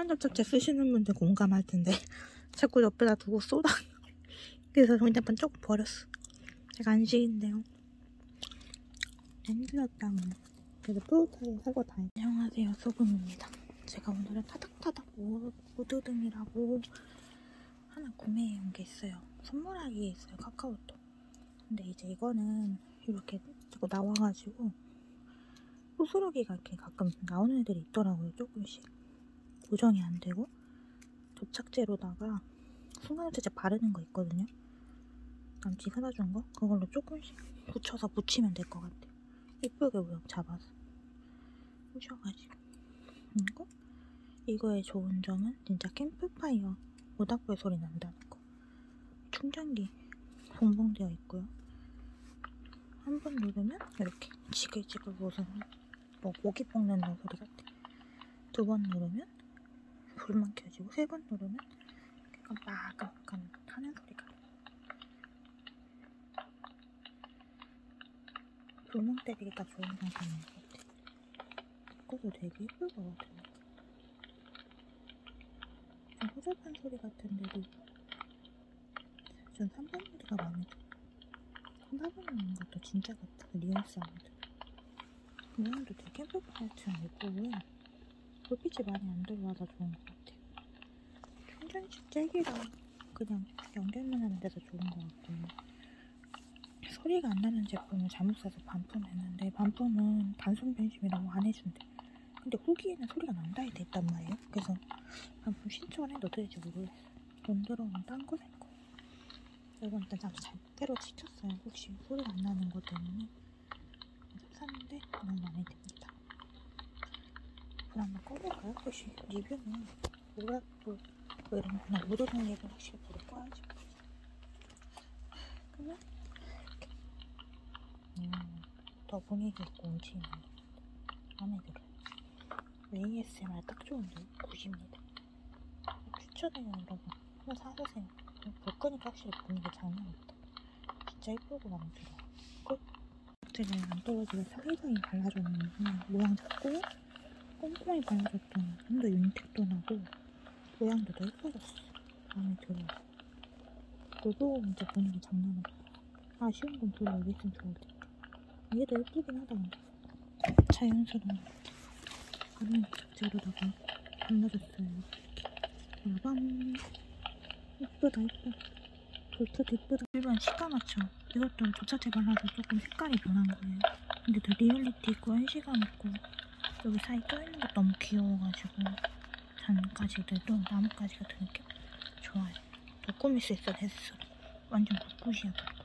시간 접착제 쓰시는 분들 공감할 텐데 자꾸 옆에다 두고 쏟아. 그래서 핸드폰 조금 버렸어. 제가 안식인데요. 힘들었다 뭐. 그래도 뿌듯하게 하고 다니. 안녕하세요 소금입니다. 제가 오늘은 타닥타닥 우드등이라고 하나 구매해온 게 있어요. 선물하기에 있어요 카카오톡. 근데 이제 이거는 이렇게 자꾸 나와가지고 호스러기가 이렇게 가끔 나오는 애들이 있더라고요 조금씩 고정이 안 되고 접착제로다가 순간접착제 바르는 거 있거든요. 남친 사다 준 거? 그걸로 조금씩 붙여서 붙이면 될 것 같아요. 이쁘게 모양 잡아서 부셔가지고 이거? 이거의 좋은 점은 진짜 캠프파이어 모닥불 소리 난다는 거 충전기 봉봉되어 있고요 한 번 누르면 이렇게 지글지글 무슨 뭐 고기 볶는 소리 같아 두 번 누르면 불만 켜지고 세 번 누르면 약간 빠끔빠끔 하는 소리가 불멍 때리기가 좋은 상상인 것 같아. 이것도 되게 예쁠 것 같아요 좀 허접한 소리 같은데도 전 3번 소리가 마음에 들어 3번인 것도 진짜 같아. real sound. 모양도 되게 캠프파이어처럼 예쁘고요 불빛이 많이 안 들어와서 좋은 것 같아요. 충전식 잭이라 그냥 연결만 하는 데서 좋은 것 같고요. 소리가 안 나는 제품을 잘못 사서 반품했는데 반품은 단순 변심이라고 안 해준대. 근데 후기에는 소리가 난다 해돼 있단 말이에요. 그래서 반품 신청을 해도 될지 모르겠어 돈 들어오면 딴거 살 거예요 이건 일단 잘 제대로 지켰어요. 혹시 소리가 안 나는 것 때문에. 샀는데 너무 마음에 듭니다 불 한번 꺼볼까요? 혹시 리뷰는. 뭐라 뭐, 뭐 이런 거나 모르는 얘기 혹시 불을 꺼야지 그러면 음, 더 분위기 있고 움직이는 마음에 들어요. ASMR 딱 좋은데 90입니다. 추천해요 여러분. 한번 사보세요. 불 끄니까 확실히 분위기 장난 없다. 진짜 예쁘고 마음에 들어요. 끝 제가 안 떨어지게 사기사기 발라줬는데 모양 잡고 꼼꼼히 발라줬더니 좀 더 윤택도 나고 모양도 더 예뻐졌어. 마음에 들어요 너도 진짜 분위기 장난 없다 아쉬운 건 둘이 여기 있으면 좋을 텐데 이게 더 예쁘긴 하다. 자연스러운 바른 접착제로다가 발라줬어요. 빠밤. 예쁘다 예뻐 볼트도 예쁘다. 일반 시가 맞춰. 이것도 접착제 발라서 조금 색깔이 변한 거예요. 근데 더 리얼리티 있고 현시감 있고 여기 사이 껴있는 게 너무 귀여워가지고 잔가지들도 나뭇가지 같은 느낌 좋아요. 더 꾸밀 수 있어 됐어. 완전 벚꽃이야 벚꽃